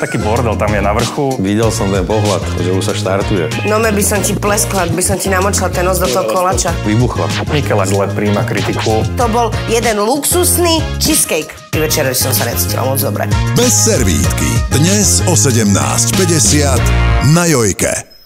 Taký bordel tam je na vrchu. Videl som ten pohľad, že už sa štartuje. No me by som ti pleskla, by som ti namočila ten nos do toho kolača. Vybuchla. Mikela zle príjma kritiku. To bol jeden luxusný cheesecake. Večer som sa necítila moc dobre. Bez servítky. Dnes o 17.50 na Jojke.